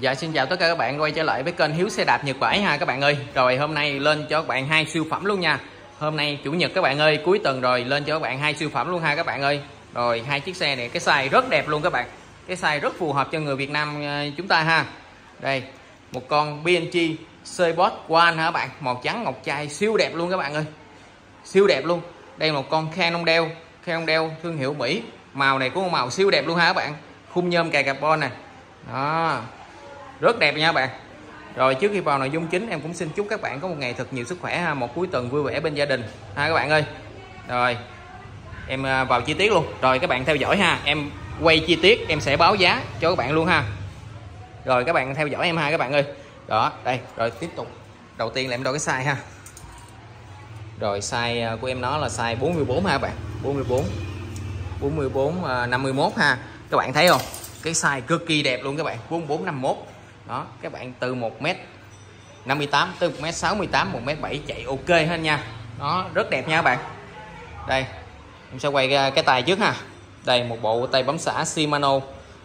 Dạ xin chào tất cả các bạn quay trở lại với kênh Hiếu xe đạp Nhật Bãi ha các bạn ơi. Rồi hôm nay lên cho các bạn hai siêu phẩm luôn nha. Hôm nay chủ nhật các bạn ơi, cuối tuần rồi lên cho các bạn hai siêu phẩm luôn ha các bạn ơi. Rồi hai chiếc xe này cái size rất đẹp luôn các bạn. Cái size rất phù hợp cho người Việt Nam ờ, chúng ta ha. Đây, một con BNG Cbot One ha các bạn, màu trắng ngọc trai siêu đẹp luôn các bạn ơi. Siêu đẹp luôn. Đây một con Cannondale, Cannondale thương hiệu Mỹ. Màu này cũng màu siêu đẹp luôn ha các bạn. Khung nhôm cài carbon này. Đó, rất đẹp nha các bạn. Rồi, trước khi vào nội dung chính, em cũng xin chúc các bạn có một ngày thật nhiều sức khỏe ha. Một cuối tuần vui vẻ bên gia đình. Ha, các bạn ơi. Rồi, em à, vào chi tiết luôn. Rồi, các bạn theo dõi ha. Em quay chi tiết, em sẽ báo giá cho các bạn luôn ha. Rồi, các bạn theo dõi em ha, các bạn ơi. Đó, đây. Rồi, tiếp tục. Đầu tiên là em đo cái size ha. Rồi, size à, của em nó là size 44 ha các bạn. 44 44 51 ha. Các bạn thấy không? Cái size cực kỳ đẹp luôn các bạn. 44 51 đó các bạn từ 1 m 58 tới 1 m 68 1 m 7 chạy ok hết nha. Đó rất đẹp nha các bạn. Đây em sẽ quay cái, tay trước ha. Đây một bộ tay bấm xả Shimano.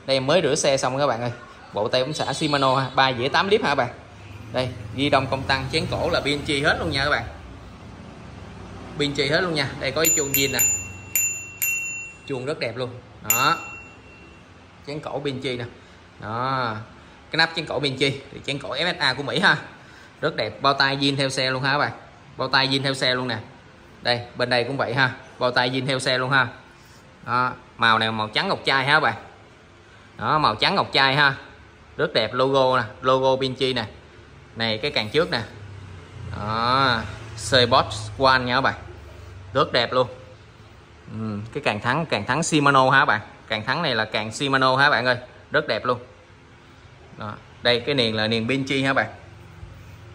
Đây em mới rửa xe xong các bạn ơi. Bộ tay bấm xả Shimano ha ba dĩa 8 clip hả các bạn. Đây ghi đông công tăng chén cổ là pin chi hết luôn nha các bạn. Pin chi hết luôn nha. Đây có cái chuông zin nè. Chuông rất đẹp luôn. Đó. Chén cổ pin chi nè. Đó cái nắp chén cổ BNG thì chén cổ FSA của Mỹ ha. Rất đẹp. Bao tay zin theo xe luôn ha các bạn. Bao tay zin theo xe luôn nè. Đây bên đây cũng vậy ha. Bao tay zin theo xe luôn ha. Đó, màu này màu trắng ngọc trai ha các bạn. Đó màu trắng ngọc trai ha. Rất đẹp. Logo nè logo Pinchi nè. Này cái càng trước nè. Đó Cbot One nha các bạn. Rất đẹp luôn. Ừ, cái càng thắng càng thắng Shimano ha các bạn. Càng thắng này là càng Shimano ha các bạn ơi. Rất đẹp luôn đó. đây cái niền là niền Binchi ha bạn?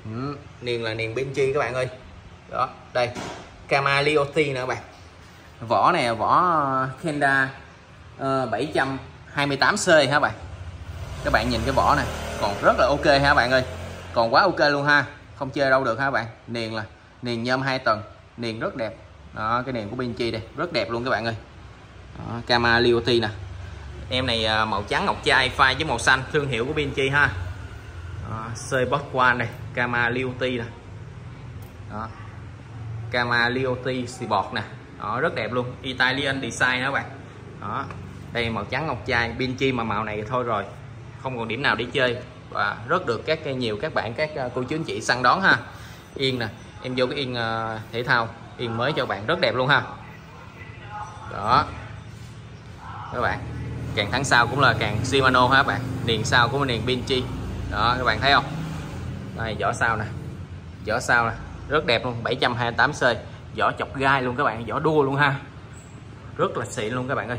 Ừ. niền là niền Binchi các bạn ơi. Đó đây Camalioti nữa bạn. Vỏ này vỏ ờ, Kenda uh, 728C ha bạn? Các bạn nhìn cái vỏ này còn rất là ok ha bạn ơi? Còn quá ok luôn ha không chơi đâu được ha bạn? Niền là niền nhôm hai tầng niền rất đẹp. Đó cái niền của Binchi đây rất đẹp luôn các bạn ơi. Đó, Camalioti nè em này à, màu trắng ngọc trai pha với màu xanh. Thương hiệu của BNG ha. Cbot One này Camalioti nè. Đó Camalioti Sport nè. Đó, rất đẹp luôn. Italian design đó các bạn? Đó, đây màu trắng ngọc trai. BNG mà màu này thôi rồi. Không còn điểm nào để chơi. Và rất được các nhiều các bạn, các à, cô chú anh chị săn đón ha. Yên nè, em vô cái yên à, thể thao. Yên mới cho bạn, rất đẹp luôn ha. Đó. Các bạn càng thắng sau cũng là càng Shimano ha các bạn. Niền sau cũng là niền Binchi. Đó các bạn thấy không? Đây vỏ sau nè. Vỏ sau nè. Rất đẹp luôn 728C vỏ chọc gai luôn các bạn vỏ đua luôn ha. Rất là xịn luôn các bạn ơi.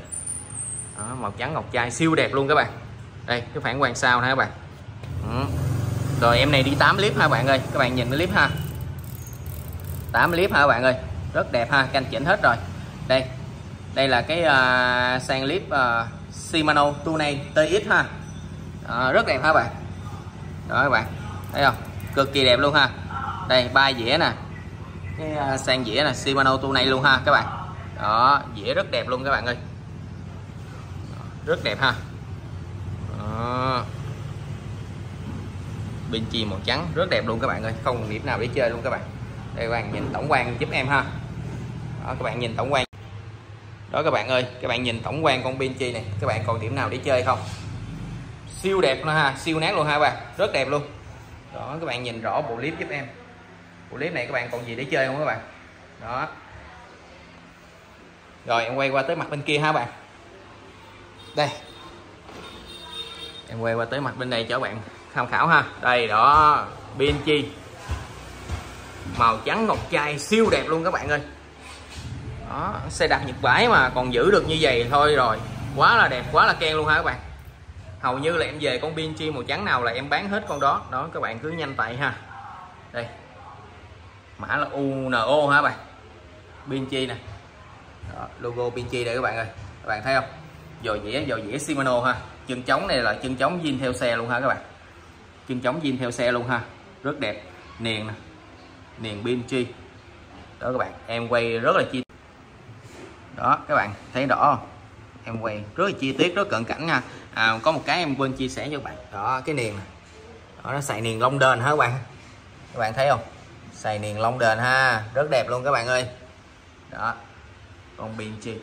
Đó, màu trắng ngọc trai siêu đẹp luôn các bạn. Đây cái phản quang sau nè các bạn. Ừ. rồi em này đi 8 clip ha các bạn ơi. Các bạn nhìn cái clip ha. 8 clip ha các bạn ơi. Rất đẹp ha canh chỉnh hết rồi. Đây. Đây là cái uh, sang clip uh, Shimano Tunei TX ha. Đó, rất đẹp ha bạn. Đó các bạn thấy không? Cực kỳ đẹp luôn ha. Đây ba dĩa nè. Cái uh, sang dĩa nè Shimano Tunei luôn ha các bạn. Đó dĩa rất đẹp luôn các bạn ơi. Rất đẹp ha. Đó. bên chì màu trắng rất đẹp luôn các bạn ơi. Không điểm nào để chơi luôn các bạn. Đây các bạn nhìn tổng quan giúp em ha. Đó, các bạn nhìn tổng quan đó các bạn ơi, các bạn nhìn tổng quan con pin chi này, các bạn còn điểm nào để chơi không? Siêu đẹp luôn ha, siêu nát luôn ha bạn, rất đẹp luôn. Đó, các bạn nhìn rõ bộ clip giúp em. Bộ clip này các bạn còn gì để chơi không các bạn? Đó. Rồi, em quay qua tới mặt bên kia ha bạn. Đây. Em quay qua tới mặt bên đây cho các bạn tham khảo ha. Đây, đó, pin chi. Màu trắng ngọc trai siêu đẹp luôn các bạn ơi đó xe đạp nhật bãi mà còn giữ được như vậy thôi rồi. Quá là đẹp quá là ken luôn ha các bạn? Hầu như là em về con pin chi màu trắng nào là em bán hết con đó. Đó các bạn cứ nhanh tay ha. Đây. Mã là UNO ha các bạn? Pin chi nè. Đó, logo pin chi đây các bạn ơi. Các bạn thấy không? Dò dĩa dò dĩa Shimano ha. Chân trống này là chân trống zin theo xe luôn ha các bạn? Chân trống zin theo xe luôn ha. Rất đẹp. Niền nè. Niền pin chi. Đó các bạn em quay rất là chi đó các bạn thấy rõ không? Em quay rất là chi tiết rất cận cảnh nha. À, có một cái em quên chia sẻ cho các bạn. Đó cái niềng đó, nó xài niềng lông đền hả các bạn? Các bạn thấy không? Xài niềng lông đền ha. Rất đẹp luôn các bạn ơi. Đó con pin chi.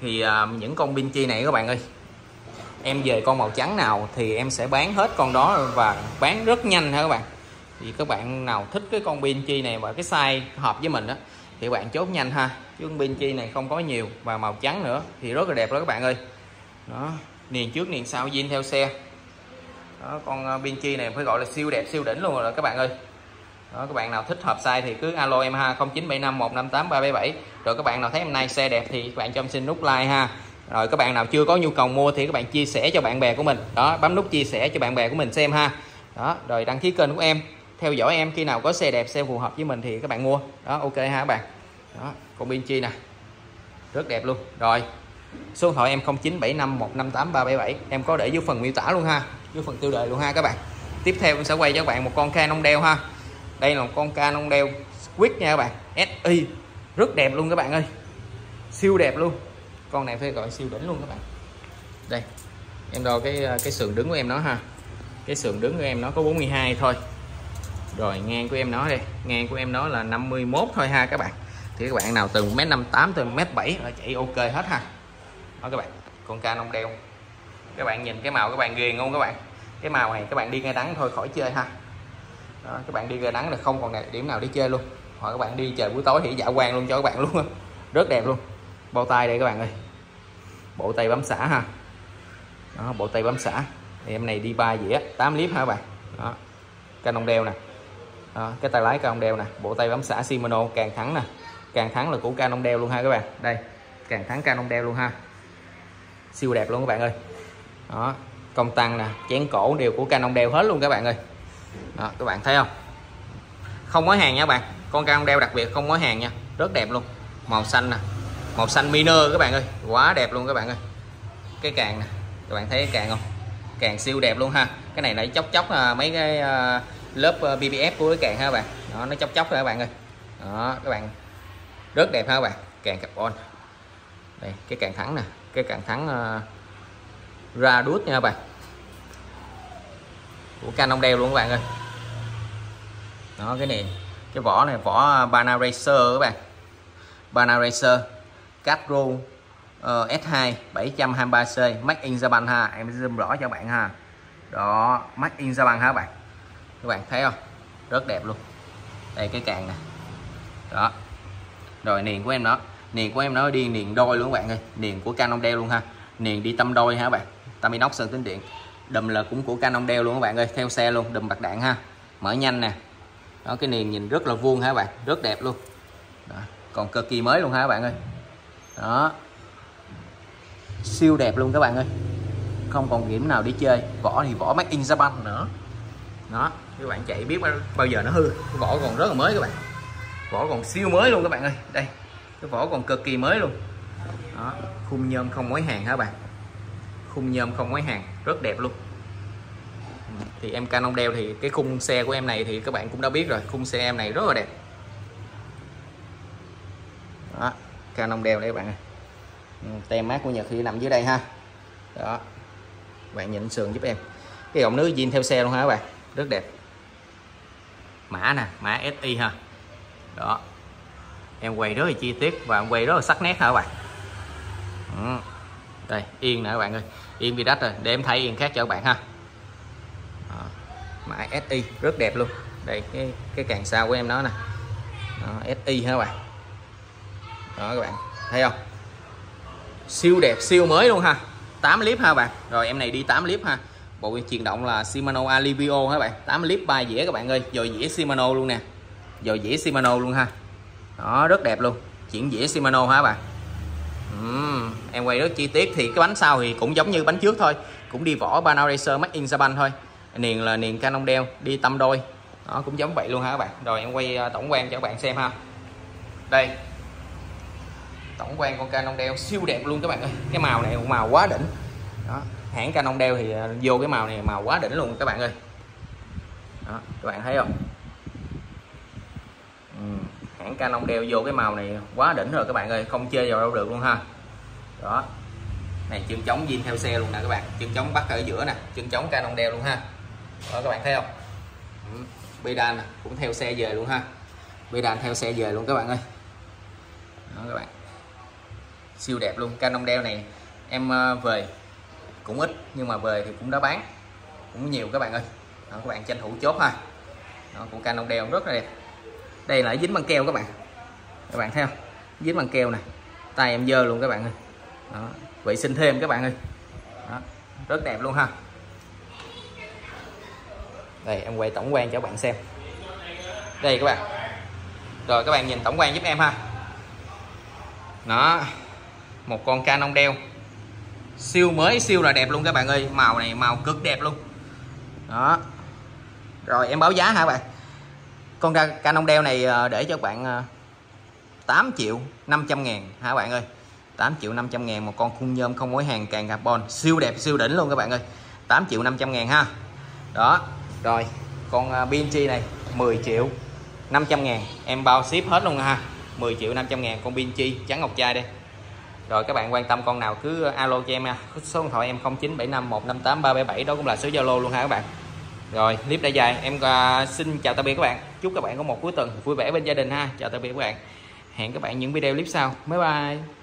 Thì à, những con pin chi này các bạn ơi em về con màu trắng nào thì em sẽ bán hết con đó và bán rất nhanh hả các bạn thì các bạn nào thích cái con pin chi này và cái size hợp với mình đó thì bạn chốt nhanh ha. Chứ con pin chi này không có nhiều và màu trắng nữa thì rất là đẹp đó các bạn ơi. Đó, niền trước niền sau, zin theo xe. Đó, con ờ, pin chi này phải gọi là siêu đẹp, siêu đỉnh luôn rồi các bạn ơi. Đó, các bạn nào thích hợp size thì cứ alo em ha 0975 158 377 rồi các bạn nào thấy hôm nay xe đẹp thì các bạn cho em xin nút like ha. Rồi các bạn nào chưa có nhu cầu mua thì các bạn chia sẻ cho bạn bè của mình. Đó, bấm nút chia sẻ cho bạn bè của mình xem ha. Đó, rồi đăng ký kênh của em theo dõi em, khi nào có xe đẹp, xe phù hợp với mình thì các bạn mua. Đó, ok ha các bạn. Đó, con pin chi nè. Rất đẹp luôn. Rồi, số điện thoại em 0975 158 377 em có để dưới phần miêu tả luôn ha, dưới phần tiêu đề luôn ha các bạn. Tiếp theo em sẽ quay cho các bạn một con Canon đeo ha. Đây là một con Canon đeo Squid nha các bạn. SI rất đẹp luôn các bạn ơi. Siêu đẹp luôn. Con này phải gọi siêu đỉnh luôn các bạn. Đây, em đo cái cái sườn đứng của em nó ha. Cái sườn đứng của em nó có 42 thôi rồi ngang của em nó đây. Ngang của em nó là 51 thôi ha các bạn. Thì các bạn nào từ 1m58 từ 1m7 là chạy ok hết ha. Đó các bạn con Canon đeo. Các bạn nhìn cái màu các bạn ghiền không các bạn? Cái màu này các bạn đi ngay đắng thôi khỏi chơi ha. Đó, các bạn đi ngay đắng là không còn điểm nào để chơi luôn. Hoặc các bạn đi trời buổi tối thì dạ quang luôn cho các bạn luôn. Rất đẹp luôn. Bao tay đây các bạn ơi. Bộ tay bấm xả ha. Đó, bộ tay bấm xả. Thì em này đi ba dĩa 8 clip hả các bạn. Đó canon đeo nè đó, cái tay lái canon đeo nè bộ tay bấm xả Shimano càng thắng nè. Càng thắng là của canon đeo luôn ha các bạn. Đây càng thắng canon đeo luôn ha. Siêu đẹp luôn các bạn ơi. Đó công tăng nè chén cổ đều của canon đeo hết luôn các bạn ơi. Đó các bạn thấy không? Không có hàng nha các bạn. Con canon đeo đặc biệt không có hàng nha. Rất đẹp luôn. Màu xanh nè. Màu xanh miner các bạn ơi. Quá đẹp luôn các bạn ơi. Cái càng nè các bạn thấy cái càng không? Càng siêu đẹp luôn ha. Cái này lại chóc chóc à, mấy cái à, lớp ờ, BBF của cái càng ha các bạn đó nó chóc chóc rồi các bạn ơi. Đó các bạn rất đẹp ha các bạn càng carbon. Đây cái càng thắng nè cái càng thắng uh, ra đuốt nha các bạn. Của Canon đeo luôn các bạn ơi. Đó cái này cái vỏ này vỏ ờ, Bana Racer các bạn. Bana Racer Capro uh, S2 723C Max in Japan ha. Em zoom rõ cho bạn ha. Đó Max in Japan ha các bạn các bạn thấy không? Rất đẹp luôn. Đây, cái càng nè. Đó. Rồi, niền của em nó. Niền của em nó đi niền đôi luôn các bạn ơi. Niền của Canon đeo luôn ha. Niền đi tâm đôi ha các bạn. Tâm inox sơn tính điện. Đùm là cũng của Canon đeo luôn các bạn ơi. Theo xe luôn, đùm bạc đạn ha. Mở nhanh nè. Đó, cái niền nhìn rất là vuông ha các bạn. Rất đẹp luôn. Đó. còn cực kỳ mới luôn ha các bạn ơi. Đó. Siêu đẹp luôn các bạn ơi. Không còn điểm nào đi chơi. Vỏ thì vỏ made in Japan nữa đó, các bạn chạy biết bao giờ nó hư. Cái vỏ còn rất là mới các bạn. Vỏ còn siêu mới luôn các bạn ơi. Đây, cái vỏ còn cực kỳ mới luôn. Đó, khung nhôm không mối hàng hả bạn? Khung nhôm không mối hàng, rất đẹp luôn. Ừ, thì em Canon đeo thì cái khung xe của em này thì các bạn cũng đã biết rồi, khung xe em này rất là đẹp. Đó, Canon đeo đây các bạn ơi. Ừ, tem mát của Nhật thì nằm dưới đây ha. Đó, bạn nhìn sườn giúp em. Cái gọng nước zin theo xe luôn hả các bạn rất đẹp. Mã nè mã SI ha. Đó. Em quay rất là chi tiết và em quay rất là sắc nét hả các bạn? Ừ. đây yên nè các bạn ơi. Yên bị đắt rồi để em thấy yên khác cho các bạn ha. Đó. mã SI rất đẹp luôn. Đây cái cái càng sau của em nó nè. Đó, SI ha các bạn? Đó các bạn thấy không? Siêu đẹp siêu mới luôn ha. 8 clip ha bạn? Rồi em này đi 8 clip ha bộ truyền động là Shimano Alivio các bạn? 8 clip 3 dĩa các bạn ơi. Dồi dĩa Shimano luôn nè. Dồi dĩa Shimano luôn ha. Đó rất đẹp luôn. Chuyển dĩa Shimano hả bạn? Uhm, em quay rất chi tiết thì cái bánh sau thì cũng giống như bánh trước thôi. Cũng đi vỏ Bana Racer Made in Japan thôi. Niền là niền Canon đeo đi tâm đôi. Nó cũng giống vậy luôn ha các bạn? Rồi em quay à, tổng quan cho các bạn xem ha. Đây. Tổng quan con Canon đeo siêu đẹp luôn các bạn ơi. Cái màu này màu quá đỉnh đó. Hãng Canon đeo thì à, vô cái màu này màu quá đỉnh luôn các bạn ơi. Đó, các bạn thấy không? Ừ. hãng Canon đeo vô cái màu này quá đỉnh rồi các bạn ơi, không chơi vào đâu được luôn ha. Đó. Này, chân chống zin theo xe luôn nè các bạn. Chân chống bắt ở giữa nè, chân chống canon đeo luôn ha. Đó, các bạn thấy không? Ừ. Bidan cũng theo xe về luôn ha. Bidan theo xe về luôn các bạn ơi. Đó, các bạn. Siêu đẹp luôn, canon đeo này, em à, về cũng ít nhưng mà về thì cũng đã bán. Cũng nhiều các bạn ơi. Đó, các bạn tranh thủ chốt ha. Đó, của canon đeo rất là đẹp. Đây là dính bằng keo các bạn. Các bạn thấy không? Dính bằng keo này tay em dơ luôn các bạn ơi. Đó. vệ sinh thêm các bạn ơi. Đó. rất đẹp luôn ha. Đây em quay tổng quan cho các bạn xem. Đây các bạn. Rồi các bạn nhìn tổng quan giúp em ha. Nó một con Canon đeo siêu mới siêu là đẹp luôn các bạn ơi. Màu này màu cực đẹp luôn. Đó. Rồi em báo giá hả bạn? Con Canon đeo này ờ, để cho bạn ờ, 8 triệu 500 ngàn hả bạn ơi? 8 triệu 500 ngàn một con khung nhôm không mối hàng càng carbon. Siêu đẹp siêu đỉnh luôn các bạn ơi. 8 triệu 500 ngàn ha. Đó. Rồi con ờ, BNG này 10 triệu 500 ngàn. Em bao ship hết luôn ha. 10 triệu 500 ngàn con BNG trắng ngọc trai đây rồi các bạn quan tâm con nào cứ alo cho em nha. Số điện thoại em 0975158377 đó cũng là số Zalo luôn ha các bạn. Rồi, clip đã dài. Em à, xin chào tạm biệt các bạn. Chúc các bạn có một cuối tuần vui vẻ bên gia đình ha. Chào tạm biệt các bạn. Hẹn các bạn những video clip sau. Bye bye.